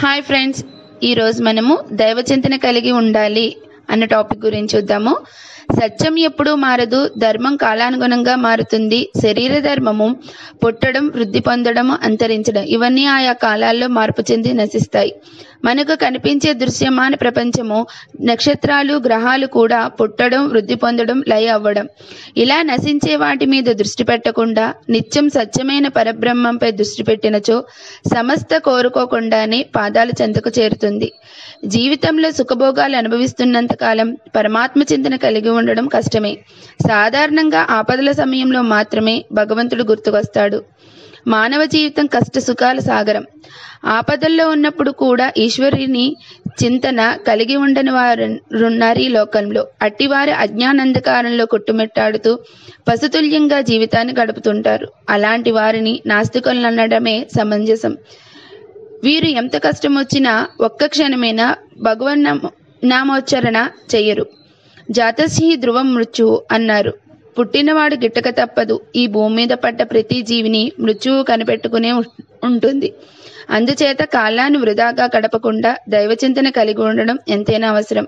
Hi friends ఈరోజు మనము దైవచింతన కలిగి ఉండాలి అన్న టాపిక్ గురించి చూద్దాము. సత్యం ఎప్పుడూ మారదు ధర్మం కాలానుగుణంగా మారుతుంది. శరీర ధర్మము పుట్టడం వృద్ధి పొందడం అంతరించడం ఇవన్నీ ఆయా కాలాల్లో మార్పు చెంది నశిస్తాయి. మనకు కనిపించే దృశ్యమాన ప్రపంచము నక్షత్రాలు గ్రహాలు కూడా పుట్టడం వృద్ధి పొందడం లయ అవ్వడం. ఇలా నశించే వాటి మీద దృష్టి పెట్టకుండా నిత్యం సత్యమైన పరబ్రహ్మంపై దృష్టి పెట్టినచో సమస్త కోరుకోకుండానే పాదాల చెంతకు చేరుతుంది. జీవితంలో సుఖభోగాలు అనుభవిస్తున్నంత కాలం పరమాత్మ చింతన కలిగి ఉండడం కష్టమే. సాధారణంగా ఆపదల సమయంలో మాత్రమే భగవంతుడు గుర్తుకొస్తాడు. మానవ జీవితం కష్ట సుఖాల సాగరం. ఆపదల్లో ఉన్నప్పుడు కూడా ఈశ్వరుని చింతన కలిగి ఉండని వారున్నారు ఈ లోకంలో. అట్టివారి అజ్ఞానంధకారంలో కొట్టుమిట్టాడుతూ పశుతుల్యంగా జీవితాన్ని గడుపుతుంటారు. అలాంటి వారిని నాస్తికులు అనడమే సమంజసం. వీరు ఎంత కష్టం వచ్చినా ఒక్క క్షణమైనా భగవన్ నామోచ్చరణ చెయ్యరు. జాతస్హి ధ్రువం మృత్యువు అన్నారు. పుట్టినవాడు గిట్టక తప్పదు. ఈ భూమి మీద పడ్డ ప్రతి జీవిని మృత్యువు కనిపెట్టుకునే ఉం- ఉంటుంది. అందుచేత కాలాన్ని వృధాగా గడపకుండా దైవచింతన కలిగి ఉండడం ఎంతైనా అవసరం.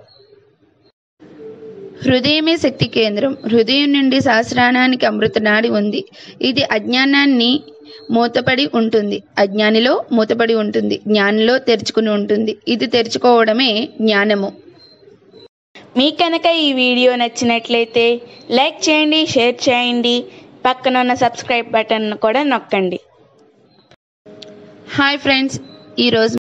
హృదయమే శక్తి కేంద్రం. హృదయం నుండి సహస్రానానికి అమృతనాడి ఉంది. ఇది అజ్ఞానాన్ని మూతపడి ఉంటుంది. అజ్ఞానిలో మూతపడి ఉంటుంది. జ్ఞానిలో తెరుచుకుని ఉంటుంది. ఇది తెరుచుకోవడమే జ్ఞానము. మీకు కనుక ఈ వీడియో నచ్చినట్లయితే లైక్ చేయండి షేర్ చేయండి. పక్కన ఉన్న సబ్స్క్రైబ్ బటన్ కూడా నొక్కండి. హాయ్ ఫ్రెండ్స్ ఈరోజు